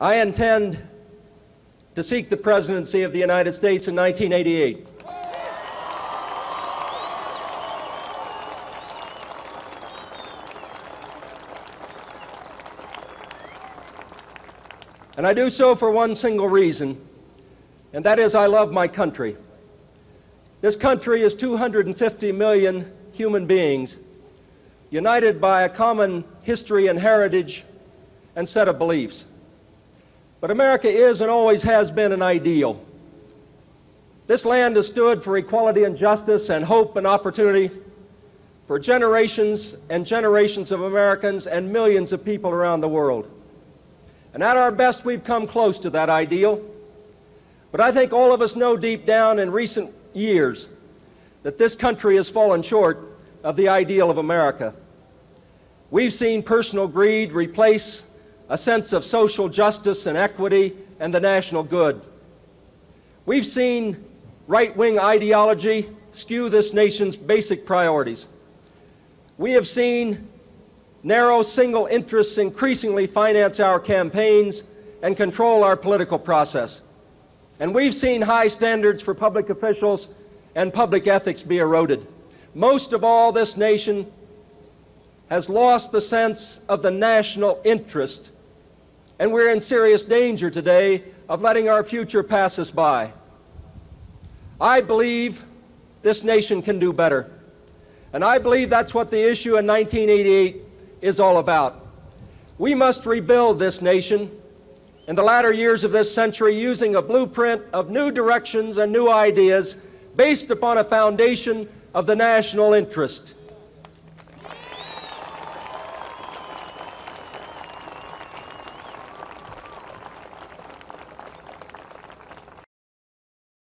I intend to seek the presidency of the United States in 1988. And I do so for one single reason, and that is I love my country. This country is 250 million human beings united by a common history and heritage and set of beliefs. But America is and always has been an ideal. This land has stood for equality and justice and hope and opportunity for generations and generations of Americans and millions of people around the world. And at our best, we've come close to that ideal. But I think all of us know deep down in recent years that this country has fallen short of the ideal of America. We've seen personal greed replace a sense of social justice and equity and the national good. We've seen right wing ideology skew this nation's basic priorities. We have seen narrow single interests increasingly finance our campaigns and control our political process. And we've seen high standards for public officials and public ethics be eroded. Most of all, this nation has lost the sense of the national interest, and we're in serious danger today of letting our future pass us by. I believe this nation can do better, and I believe that's what the issue in 1988 is all about. We must rebuild this nation in the latter years of this century using a blueprint of new directions and new ideas based upon a foundation of the national interest.